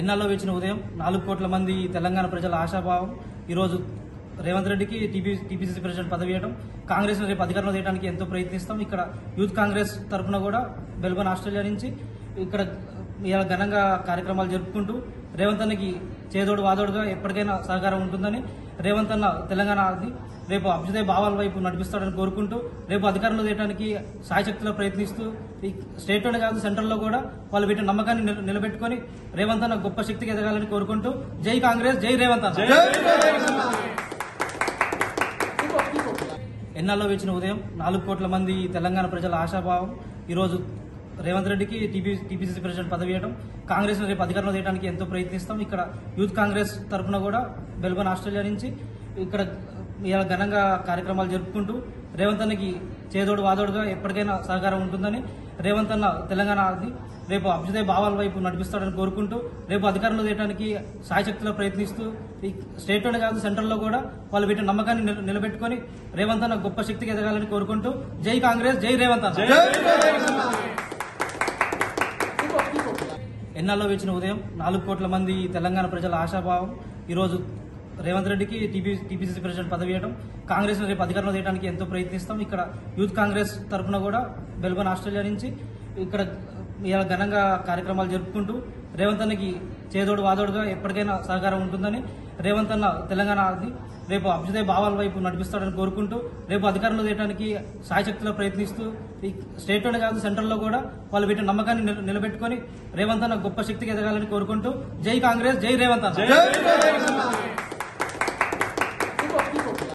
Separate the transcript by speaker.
Speaker 1: ఎన్నాల్లో వేచిన ఉదయం నాలుగు కోట్ల మంది తెలంగాణ ప్రజల ఆశాభావం. ఈరోజు రేవంత్ రెడ్డికి టీపీ టీపీసీసీ ప్రెసిడెంట్ పదవి ఇవ్వడం. కాంగ్రెస్ రేపు అధికారంలో చేయడానికి ఎంతో ప్రయత్నిస్తాం. ఇక్కడ యూత్ కాంగ్రెస్ తరఫున కూడా మెల్బర్న్ ఆస్ట్రేలియా నుంచి ఇక్కడ ఇలా ఘనంగా కార్యక్రమాలు జరుపుకుంటూ రేవంత్ అన్నకి చేదోడు వాదోడుగా ఎప్పటికైనా సహకారం ఉంటుందని రేవంత్ అన్న తెలంగాణ రేపు అభ్యుదయ భావాల వైపు నడిపిస్తాడని కోరుకుంటూ రేపు అధికారంలో చేయడానికి సాయశక్తిలో ప్రయత్నిస్తూ ఈ స్టేట్లోనే కాదు సెంట్రల్లో కూడా వాళ్ళు పెట్టిన నమ్మకాన్ని నిల- నిలబెట్టుకొని రేవంత్ అన్న గొప్ప శక్తికి ఎదగాలని కోరుకుంటూ జై కాంగ్రెస్ జై రేవంత్ అన్న. ఎన్నాల్లో వేచిన ఉదయం నాలుగు కోట్ల మంది తెలంగాణ ప్రజల ఆశాభావం. ఈరోజు రేవంత్ రెడ్డికి టీపీ టీపీసీసీ ప్రెసిడెంట్ పదవి ఇవ్వడం కాంగ్రెస్ రేపు అధికారంలో చేయడానికి ఎంతో ప్రయత్నిస్తాం. ఇక్కడ యూత్ కాంగ్రెస్ తరఫున కూడా మెల్బర్న్ ఆస్ట్రేలియా నుంచి ఇక్కడ ఇలా ఘనంగా కార్యక్రమాలు జరుపుకుంటూ రేవంత్ అన్నకి చేదోడు వాదోడుగా ఎప్పటికైనా సహకారం ఉంటుందని రేవంత్ అన్న తెలంగాణ రేపు అభ్యుదయ భావాల వైపు నడిపిస్తాడని కోరుకుంటూ రేపు అధికారంలో చేయడానికి సాయశక్తిలో ప్రయత్నిస్తూ స్టేట్లోనే కాదు సెంట్రల్లో కూడా వాళ్ళు పెట్టిన నమ్మకాన్ని నిలబెట్టుకుని నిలబెట్టుకొని రేవంత్ అన్న గొప్ప శక్తికి ఎదగాలని కోరుకుంటూ జై కాంగ్రెస్ జై రేవంత్ అన్న. ఎన్నాళ్ళలో వేచిన ఉదయం నాలుగు కోట్ల మంది తెలంగాణ ప్రజల ఆశాభావం. ఈరోజు రేవంత్ రెడ్డికి టీపీ టీపీసీసీ ప్రెసిడెంట్ పదవి ఇవ్వడం. కాంగ్రెస్ రేపు అధికారంలో చేయడానికి ఎంతో ప్రయత్నిస్తాం. ఇక్కడ యూత్ కాంగ్రెస్ తరఫున కూడా మెల్బర్న్ ఆస్ట్రేలియా నుంచి ఇక్కడ ఇలా ఘనంగా కార్యక్రమాలు జరుపుకుంటూ రేవంత్ అన్నకి చేదోడు వాదోడుగా ఎప్పటికైనా సహకారం ఉంటుందని రేవంత్ అన్న తెలంగాణని రేపు అభ్యుదయ భావాల వైపు నడిపిస్తాడని కోరుకుంటూ రేపు అధికారంలో చేయడానికి సాయశక్తిలో ప్రయత్నిస్తూ ఈ స్టేట్లోనే కాదు సెంట్రల్లో కూడా వాళ్ళు పెట్టిన నమ్మకాన్ని నిలబెట్టుకొని రేవంత్ అన్న గొప్ప శక్తికి ఎదగాలని కోరుకుంటూ జై కాంగ్రెస్ జై రేవంత్ అన్న.